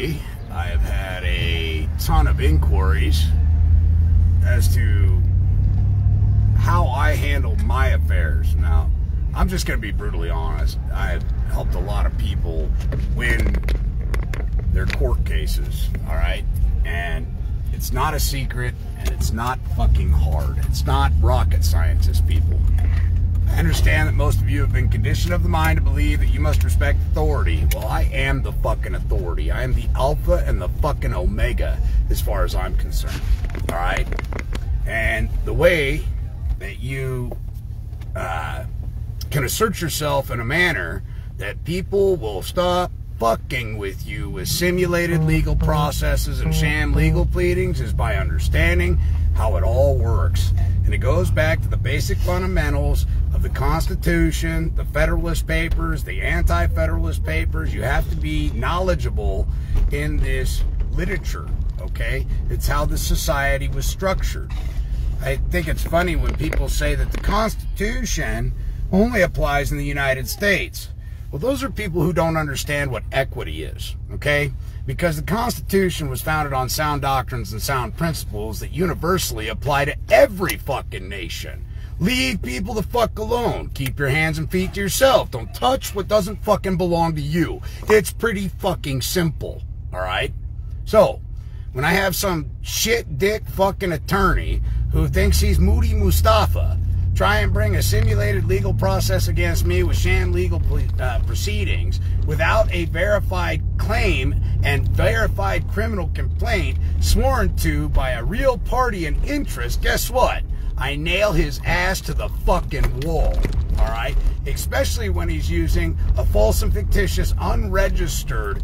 I have had a ton of inquiries as to how I handle my affairs. Now, I'm just going to be brutally honest. I have helped a lot of people win their court cases, all right? And it's not a secret and it's not fucking hard. It's not rocket scientist, people. I understand that most of you have been conditioned of the mind to believe that you must respect authority. Well, I am the fucking authority. I am the alpha and the fucking omega as far as I'm concerned. All right? And the way that you uh, can assert yourself in a manner that people will stop fucking with you with simulated legal processes and sham legal pleadings is by understanding how it all works. And it goes back to the basic fundamentals of the Constitution, the Federalist Papers, the Anti Federalist Papers. You have to be knowledgeable in this literature, okay? It's how the society was structured. I think it's funny when people say that the Constitution only applies in the United States. Well, those are people who don't understand what equity is, okay? Because the Constitution was founded on sound doctrines and sound principles that universally apply to every fucking nation. Leave people the fuck alone. Keep your hands and feet to yourself. Don't touch what doesn't fucking belong to you. It's pretty fucking simple, alright? So, when I have some shit dick fucking attorney who thinks he's Moody Mustafa try and bring a simulated legal process against me with sham legal uh, proceedings without a verified claim and verified criminal complaint sworn to by a real party in interest, guess what? I nail his ass to the fucking wall. All right? Especially when he's using a false and fictitious, unregistered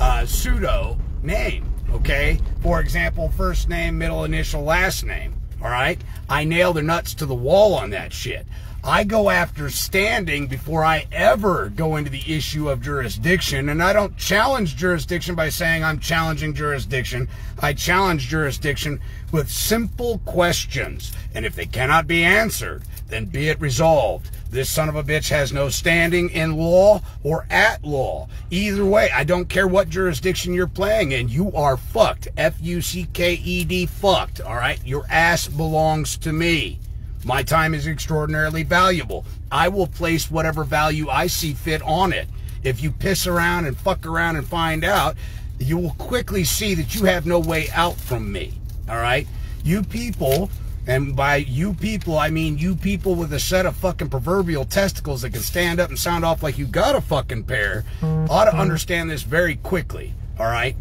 uh, pseudo name. Okay? For example, first name, middle initial, last name. All right? I nail the nuts to the wall on that shit. I go after standing before I ever go into the issue of jurisdiction. And I don't challenge jurisdiction by saying I'm challenging jurisdiction. I challenge jurisdiction with simple questions. And if they cannot be answered, then be it resolved. This son of a bitch has no standing in law or at law. Either way, I don't care what jurisdiction you're playing in. You are fucked. F U C K E D fucked. All right? Your ass belongs to me. My time is extraordinarily valuable. I will place whatever value I see fit on it. If you piss around and fuck around and find out, you will quickly see that you have no way out from me. All right? You people and by you people, I mean you people with a set of fucking proverbial testicles that can stand up and sound off like you got a fucking pair, ought to understand this very quickly. All right?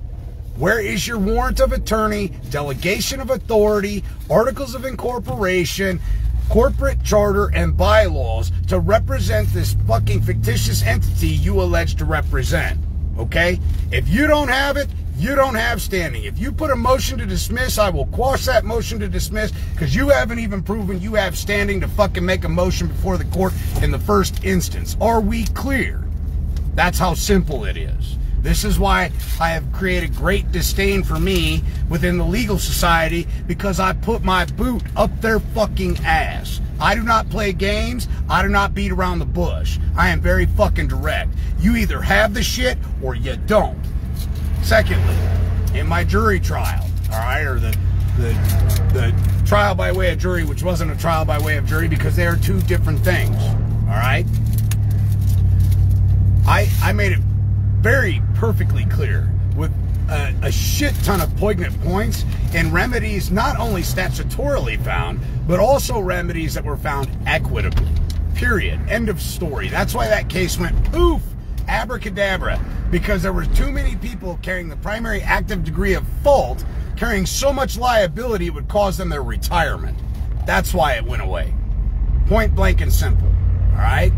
Where is your warrant of attorney, delegation of authority, articles of incorporation, corporate charter, and bylaws to represent this fucking fictitious entity you allege to represent? Okay? If you don't have it, you don't have standing. If you put a motion to dismiss, I will quash that motion to dismiss because you haven't even proven you have standing to fucking make a motion before the court in the first instance. Are we clear? That's how simple it is. This is why I have created great disdain for me within the legal society because I put my boot up their fucking ass. I do not play games. I do not beat around the bush. I am very fucking direct. You either have the shit or you don't. Secondly, in my jury trial, all right, or the the the trial by way of jury, which wasn't a trial by way of jury because they are two different things. All right. I I made it very perfectly clear with a, a, shit ton of poignant points and remedies not only statutorily found, but also remedies that were found equitably. Period. End of story. That's why that case went poof abracadabra because there were too many people carrying the primary active degree of fault, carrying so much liability it would cause them their retirement. That's why it went away. Point blank and simple. All right?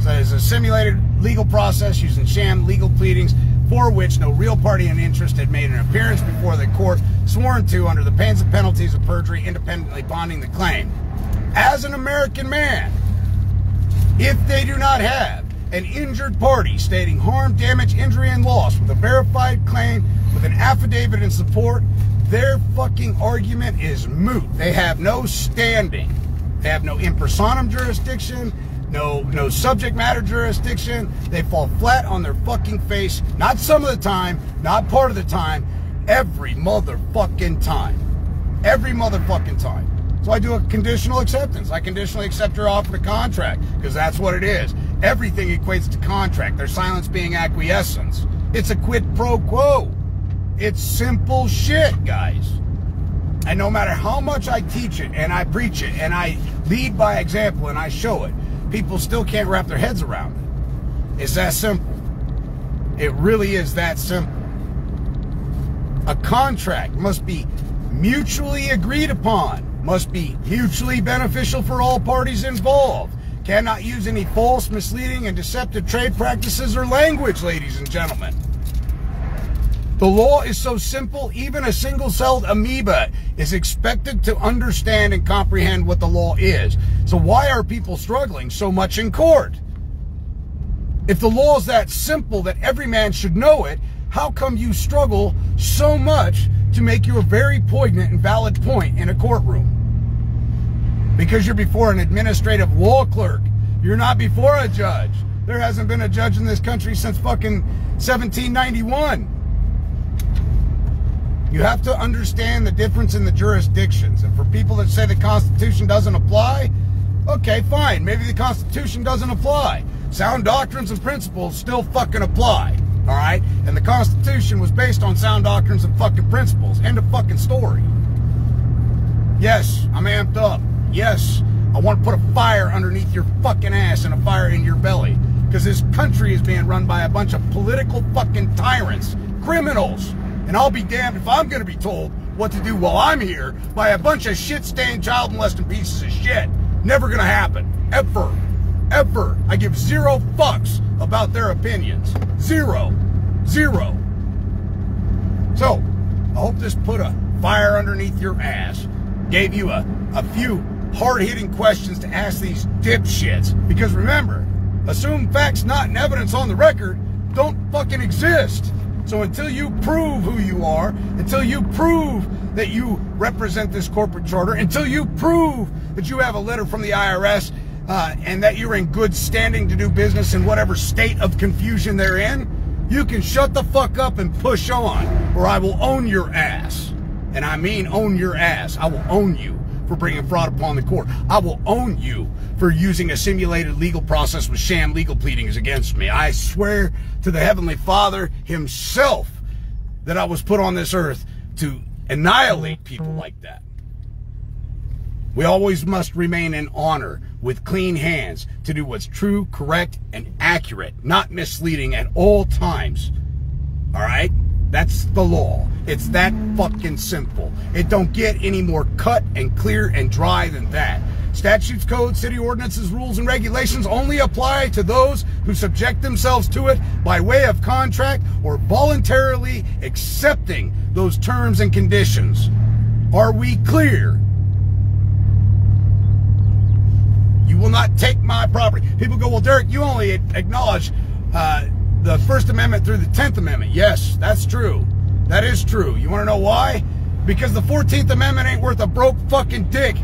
So it's a simulated legal process using sham legal pleadings for which no real party in interest had made an appearance before the court, sworn to under the pains and penalties of perjury, independently bonding the claim. As an American man, if they do not have an injured party stating harm, damage, injury, and loss with a verified claim with an affidavit in support, their fucking argument is moot. They have no standing. They have no in personam jurisdiction. No no subject matter jurisdiction. They fall flat on their fucking face. Not some of the time, not part of the time, every motherfucking time. Every motherfucking time. So I do a conditional acceptance. I conditionally accept your offer to contract because that's what it is. Everything equates to contract. Their silence being acquiescence. It's a quid pro quo. It's simple shit, guys. And no matter how much I teach it and I preach it and I lead by example and I show it, people still can't wrap their heads around it. It's that simple. It really is that simple. A contract must be mutually agreed upon, must be mutually beneficial for all parties involved. Cannot use any false, misleading, and deceptive trade practices or language, ladies and gentlemen. The law is so simple, even a single celled amoeba is expected to understand and comprehend what the law is. So, why are people struggling so much in court? If the law is that simple that every man should know it, how come you struggle so much to make your very poignant and valid point in a courtroom? Because you're before an administrative law clerk. You're not before a judge. There hasn't been a judge in this country since fucking 1791. You have to understand the difference in the jurisdictions. And for people that say the Constitution doesn't apply, okay, fine. Maybe the Constitution doesn't apply. Sound doctrines and principles still fucking apply. All right? And the Constitution was based on sound doctrines and fucking principles. End of fucking story. Yes, I'm amped up. Yes, I want to put a fire underneath your fucking ass and a fire in your belly. Because this country is being run by a bunch of political fucking tyrants, criminals and I'll be damned if I'm going to be told what to do while I'm here by a bunch of shit-stained child molesting pieces of shit. Never going to happen. Ever. Ever. I give zero fucks about their opinions. Zero. Zero. So, I hope this put a fire underneath your ass. Gave you a, a few hard-hitting questions to ask these dipshits. Because remember, assume facts not in evidence on the record don't fucking exist. So until you prove who you are, until you prove that you represent this corporate charter, until you prove that you have a letter from the IRS uh, and that you're in good standing to do business in whatever state of confusion they're in, you can shut the fuck up and push on, or I will own your ass. And I mean own your ass. I will own you for bringing fraud upon the court. I will own you for using a simulated legal process with sham legal pleadings against me. I swear to the Heavenly Father Himself that I was put on this earth to annihilate people like that. We always must remain in honor with clean hands to do what's true, correct, and accurate, not misleading at all times. All right? That's the law. It's that fucking simple. It don't get any more cut and clear and dry than that. Statutes, codes, city ordinances, rules, and regulations only apply to those who subject themselves to it by way of contract or voluntarily accepting those terms and conditions. Are we clear? You will not take my property. People go, well, Derek, you only acknowledge uh, the First Amendment through the Tenth Amendment. Yes, that's true. That is true. You want to know why? Because the 14th Amendment ain't worth a broke fucking dick.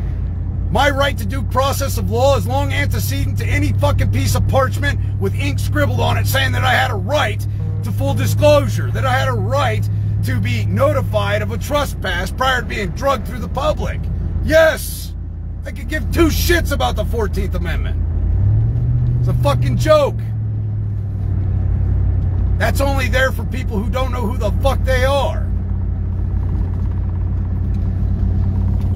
My right to due process of law is long antecedent to any fucking piece of parchment with ink scribbled on it saying that I had a right to full disclosure, that I had a right to be notified of a trespass prior to being drugged through the public. Yes, I could give two shits about the 14th Amendment. It's a fucking joke. That's only there for people who don't know who the fuck they are.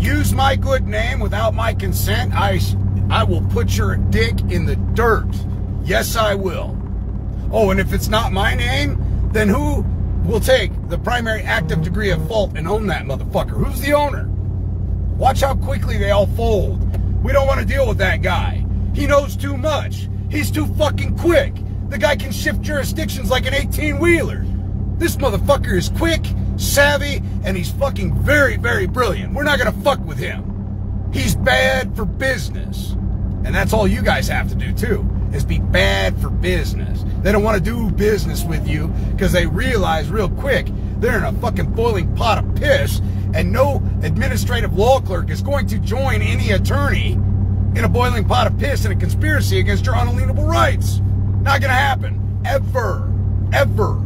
Use my good name without my consent, I, I will put your dick in the dirt. Yes, I will. Oh, and if it's not my name, then who will take the primary active degree of fault and own that motherfucker? Who's the owner? Watch how quickly they all fold. We don't want to deal with that guy. He knows too much. He's too fucking quick. The guy can shift jurisdictions like an 18 wheeler. This motherfucker is quick, savvy, and he's fucking very, very brilliant. We're not gonna fuck with him. He's bad for business. And that's all you guys have to do too, is be bad for business. They don't want to do business with you because they realize real quick they're in a fucking boiling pot of piss and no administrative law clerk is going to join any attorney in a boiling pot of piss in a conspiracy against your unalienable rights. Not gonna happen. Ever. Ever.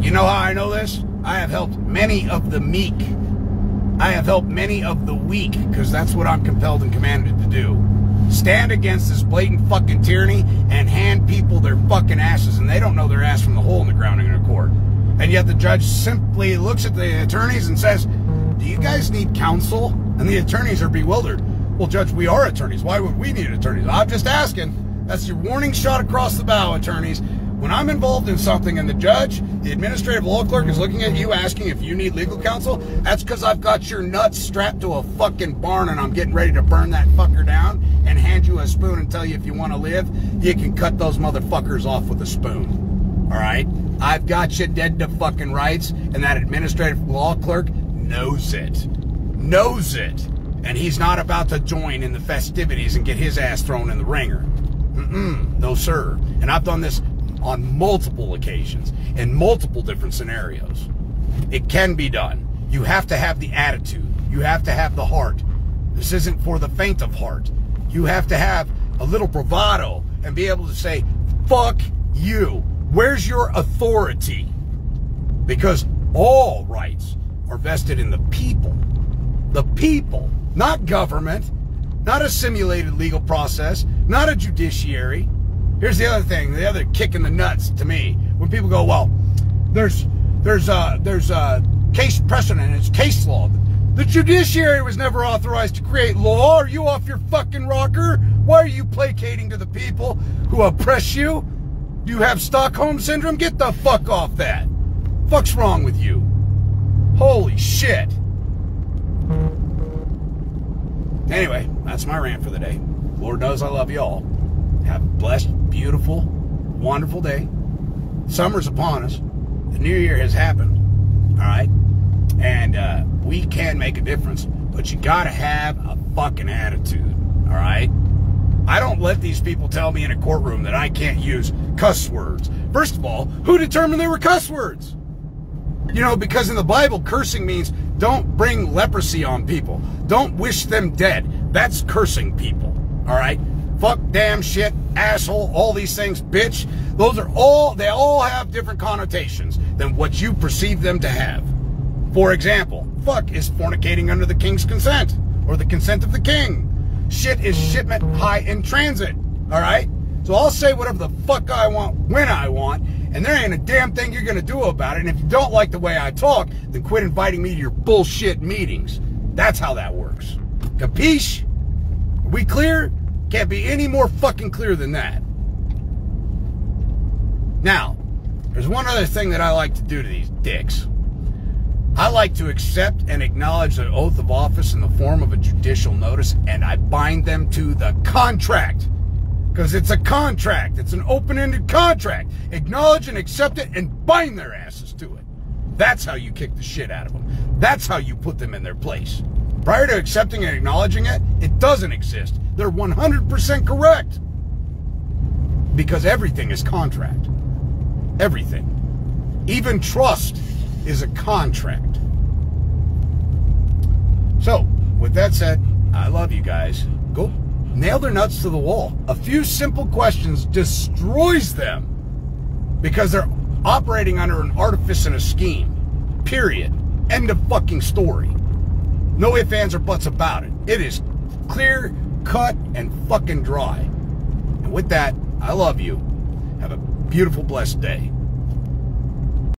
You know how I know this? I have helped many of the meek. I have helped many of the weak, because that's what I'm compelled and commanded to do. Stand against this blatant fucking tyranny and hand people their fucking asses, and they don't know their ass from the hole in the ground in a court. And yet the judge simply looks at the attorneys and says, Do you guys need counsel? And the attorneys are bewildered. Well, Judge, we are attorneys. Why would we need attorneys? I'm just asking. That's your warning shot across the bow, attorneys. When I'm involved in something and the judge, the administrative law clerk is looking at you asking if you need legal counsel, that's because I've got your nuts strapped to a fucking barn and I'm getting ready to burn that fucker down and hand you a spoon and tell you if you want to live, you can cut those motherfuckers off with a spoon. All right? I've got you dead to fucking rights, and that administrative law clerk knows it. Knows it and he's not about to join in the festivities and get his ass thrown in the wringer. Mm-mm, no, sir. And I've done this on multiple occasions in multiple different scenarios. It can be done. You have to have the attitude. You have to have the heart. This isn't for the faint of heart. You have to have a little bravado and be able to say, fuck you. Where's your authority? Because all rights are vested in the people. The people not government, not a simulated legal process, not a judiciary. Here's the other thing, the other kick in the nuts to me. When people go, well, there's there's uh there's a case precedent, it's case law. The judiciary was never authorized to create law. Are you off your fucking rocker? Why are you placating to the people who oppress you? Do you have Stockholm syndrome? Get the fuck off that. Fuck's wrong with you? Holy shit. Anyway, that's my rant for the day. Lord knows I love you all. Have a blessed, beautiful, wonderful day. Summer's upon us. The new year has happened. All right? And uh, we can make a difference, but you got to have a fucking attitude. All right? I don't let these people tell me in a courtroom that I can't use cuss words. First of all, who determined they were cuss words? You know, because in the Bible, cursing means don't bring leprosy on people. Don't wish them dead. That's cursing people. All right? Fuck, damn, shit, asshole, all these things, bitch. Those are all, they all have different connotations than what you perceive them to have. For example, fuck is fornicating under the king's consent or the consent of the king. Shit is shipment high in transit. All right? So I'll say whatever the fuck I want when I want and there ain't a damn thing you're to do about it. And if you don't like the way I talk, then quit inviting me to your bullshit meetings. That's how that works. Capiche? Are we clear? Can't be any more fucking clear than that. Now, there's one other thing that I like to do to these dicks. I like to accept and acknowledge the oath of office in the form of a judicial notice, and I bind them to the contract because it's a contract. It's an open-ended contract. Acknowledge and accept it and bind their asses to it. That's how you kick the shit out of them. That's how you put them in their place. Prior to accepting and acknowledging it, it doesn't exist. They're 100% correct. Because everything is contract. Everything. Even trust is a contract. So, with that said, I love you guys. Go nail their nuts to the wall. A few simple questions destroys them because they're operating under an artifice and a scheme. Period. End of fucking story. No ifs, ands, or buts about it. It is clear, cut, and fucking dry. And with that, I love you. Have a beautiful, blessed day.